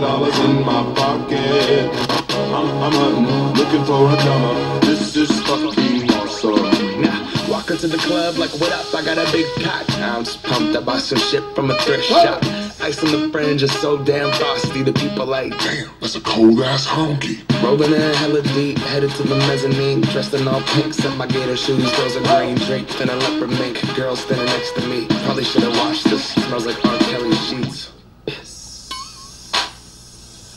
dollars in my pocket. I'm, I'm hunting, looking for a comer. This is fucking awesome. Now, walk into the club like, what up? I got a big cock. I'm just pumped. I bought some shit from a thrift shop. Ice on the fringe is so damn frosty. The people like, Damn, that's a cold ass honky. rolling in hella deep, headed to the mezzanine. Dressed in all pink, set my gator shoes. Those are green draped in a leopard mink. Girl standing next to me. Probably should have washed this. Smells like R. Kelly sheets.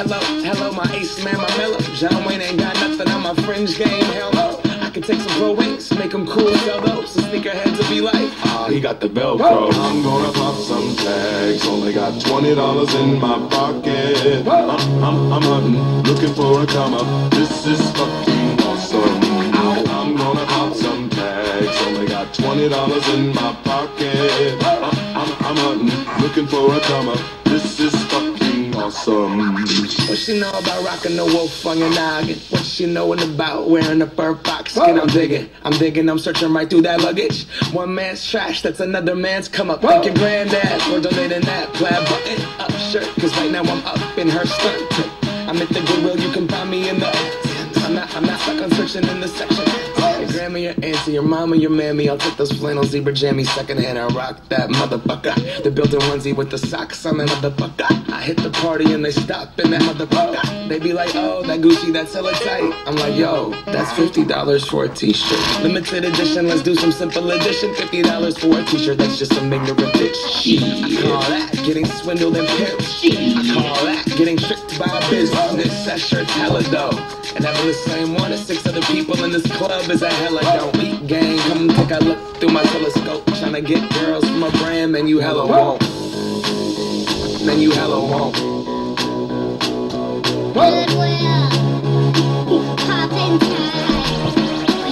Hello, hello, my ace man, my mellow. John Wayne ain't got nothing on my fringe game. Hell no. I can take some pro wings, make them cool, sell those. So sneakerheads will be like, ah, he got the Velcro. I'm gonna pop some tags. Only got twenty dollars in my pocket. I'm, I'm, I'm hunting, looking for a comer. This is fucking awesome. I'm gonna pop some tags. Only got twenty dollars in my pocket. I'm, I'm, I'm hunting, looking for a comer. This is fucking awesome. What she know about rocking the wolf on your noggin? What she knowin' about wearing a fur fox skin? I'm digging, I'm digging, I'm searching right through that luggage. One man's trash, that's another man's come up. Thank your granddad for donating that plaid button up shirt. Cause right now I'm up in her skirt. I'm at the Goodwill, you can find me in the. I'm not, I'm not stuck on searching in the section. Your grandma, your auntie, your mama, your mammy. I'll take those flannel zebra jammies secondhand and rock that motherfucker. The built-in onesie with the socks on that motherfucker. I hit the party and they stop in that motherfucker. They be like, oh, that Gucci, that's hella tight. I'm like, yo, that's fifty dollars for a t-shirt. Limited edition, let's do some simple edition. Fifty dollars for a t-shirt, that's just some ignorant bitch. I call that getting swindled and pimped. I call that getting tricked by a business. That shirt's hella dope. And having the same one as six other people in this club is a hella don't eat gang. Come take a look through my telescope. Tryna get girls from a brand, man, you hella won't. Man, you hella won't. Goodwill. Poppin' tags.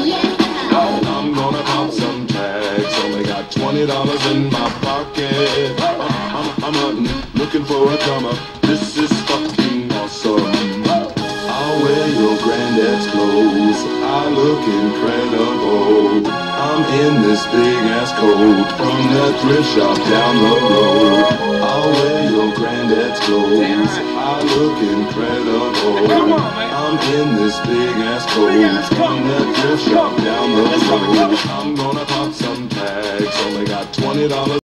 Yeah. I'm gonna pop some tags. Only got twenty dollars in my pocket. I'm, I'm, I'm hunting, looking for a comer. This is fucking awesome. I'll wear your granddad's clothes. I look incredible. I'm in this big ass coat from that thrift shop down the road. I'll wear your granddad's clothes. I look incredible. I'm in this big ass coat from that thrift shop down the road. I'm gonna pop some tags. Only got twenty dollars.